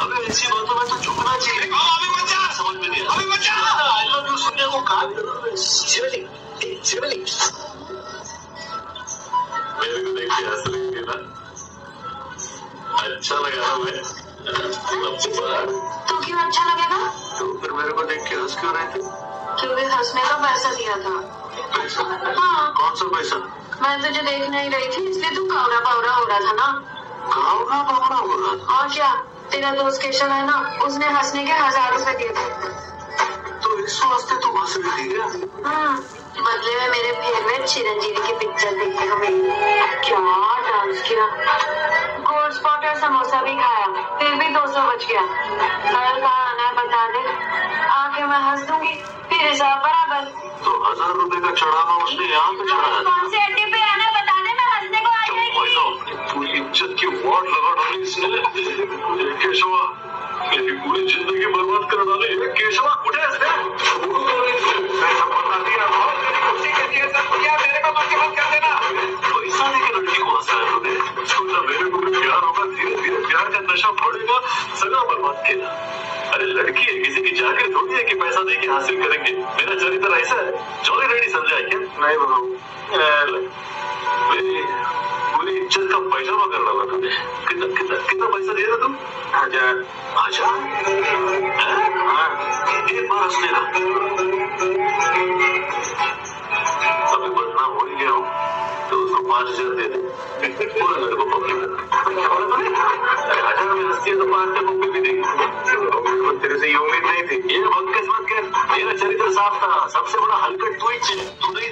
अबे ऐसी बातों में तो झुकना चाहिए। अभी बच्चा समझ में नहीं अभी बच्चा आई लव यू सुनने को कहा? शिवलिंग शिवलिंग मेरे को देख के हंस रही थी ना। अच्छा लगा ना मैं। तो क्यों अच्छा लगेगा तो फिर मेरे को देख के हंस क्यों रहे थे? क्योंकि हंसने का पैसा दिया था। पैसा? हाँ। कौन सा पैसा? मैं तुझे देख नहीं रही थी इसलिए तू कावरा बावरा हो रहा था ना। गाँव का बावड़ा हो रहा था? और क्या? तेरा दोस्त केशव है ना उसने हंसने के हज़ार रुपए दिए थे। तो इस वास्ते तो हंस रही थी क्या बदले में मेरे फेवरेट चिरंजीवी की पिक्चर देखने को मिली। क्या डांस किया? गोल्ड स्पॉट और समोसा भी खाया फिर भी दो सौ बच गया। कल कहाँ आना है बता दे आके मैं हंस दूँगी फिर हिसाब बराबर। तो हज़ार रुपए का चढ़ावा उसने यहाँ पे चढ़ाया कौन से अड्डे पे आना बता दे मैं हंसने को आ जाएगी भाई पूरी इज़्ज़त की वाट लगा डाली इसने। केशवा मेरी पूरी ज़िंदगी बर्बाद कर डाली। केशवा उठे इसने बता दिया। उसी के लिए सब किया मेरे को मत मत कर देना। पैसा दे के लड़की को हंसाया तूने। सोचा मेरे को प्यार होगा धीरे धीरे प्यार का नशा बढ़ेगा सगा बर्बाद किया। अरे लड़की है किसी की जाकर थोड़ी है कि पैसा दे के हासिल करेंगे। मेरा चरित्र ऐसा है। जॉली रेडी समझा क्या? नहीं बाबू इज़्ज़त का पैजामा कर डाला तूने कितना कितना कितना पैसा दे रहा तू? हज़ार। हज़ार? हाँ एक बार हंसने का अभी बदनाम हो ही गया हूँ तो उसको पाँच हज़ार दे दे। को हज़ार में हंसती है तो पाँच भी देगी। तेरे से ये उम्मीद नहीं थी। ये वक्त किस्मत के मेरा चरित्र साफ़ था। सबसे बड़ा हलकट तू ही है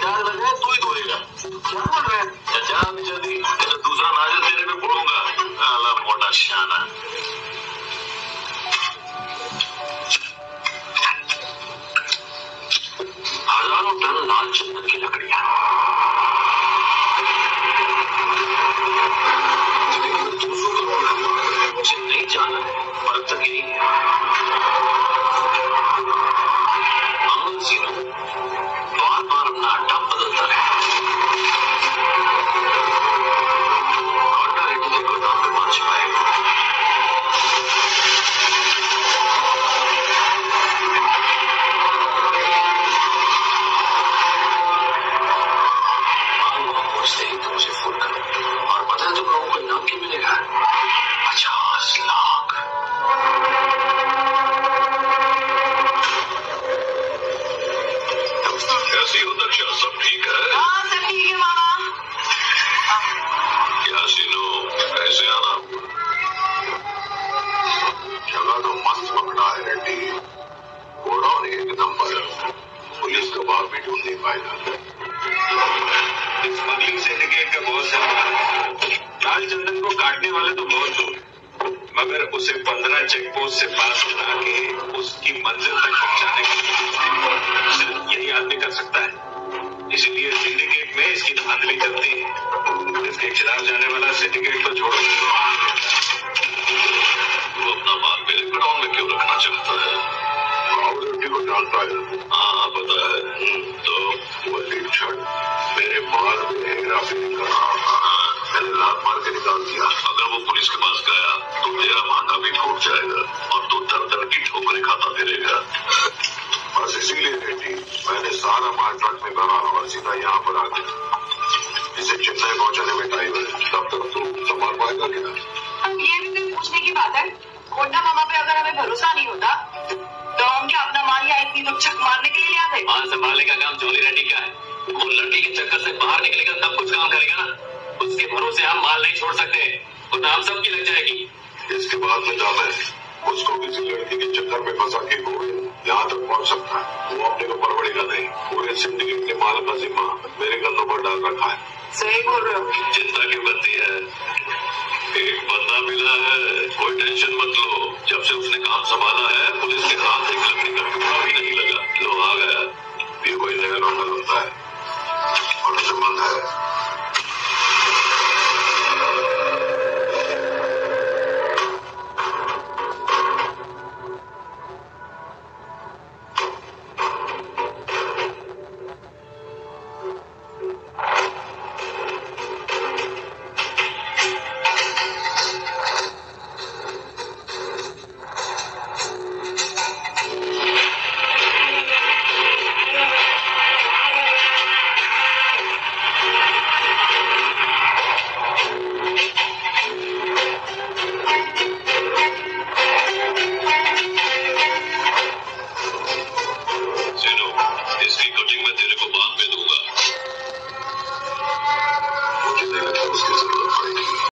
गोडाउन एक नंबर पुलिस कबाब भी ढूंढ नहीं पाएगा स्मगलिंग सिंडिकेट का बॉस है लाल चंदन को काटने वाले तो बहुत लोग मगर उसे पंद्रह चेक पोस्ट से पास करा के उसकी मंजिल तक पहुँचाने के सिर्फ़ यही आदमी कर सकता है इसीलिए सिंडिकेट में इसकी धांधली चलती है इसके खिलाफ जाने वाला सिंडिकेट तो छोड़ो वो अपना माल मेरे में क्यों रखना चाहता है को जानता है हाँ पता है तो वो छड़ मेरे माल में मैंने लात मार के निकाल दिया अगर वो पुलिस के पास गया तो मेरा माथा भी फूट जाएगा और तू दर की ठोकरें खाता फिरेगा बस इसीलिए बेटी मैंने सारा माल ट्रक में भरा और सीधा यहाँ पर आ गया इसे चेन्नई पहुँचाने में टाइम है तब तक तू संभाल पाएगा कि अब ये भी कोई पूछने की बात है। कोटा मामा पे अगर हमें भरोसा नहीं होता तो क्या अपना माल यहाँ इतनी दूर छक मारने के लिए आते? माल संभालने का काम जोली रेड्डी का है। वो लड़की के चक्कर से बाहर निकलेगा तब कुछ काम करेगा ना। उसके भरोसे हम माल नहीं छोड़ सकते वो तो हम सबकी लग जाएगी। इसके बाद में जाना है। उसको किसी लड़की के चक्कर में फंसा के वो यहाँ तक पहुँच सकता है। वो अपने को परवड़ेगा नहीं पूरे सिंडिकेट के माल का जिम्मा मेरे कंधों पर डाल रखा है। सही बोल रहे हो। चिंता क्यों ये कोई होता है और संबंध है